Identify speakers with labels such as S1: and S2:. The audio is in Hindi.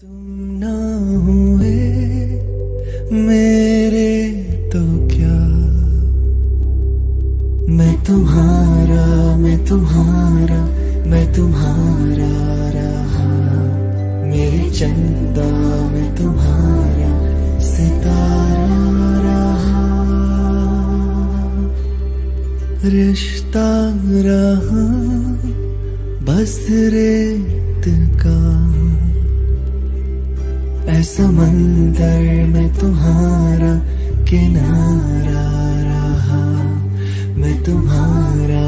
S1: तुम ना हुए, मेरे तो क्या? मैं तुम्हारा मैं तुम्हारा मैं तुम्हारा रहा। मेरे चंदा, मैं तुम्हारा सितारा रहा। रिश्ता रहा, बस रेत का। ऐसा मंदिर में तुम्हारा किनारा रहा। मैं तुम्हारा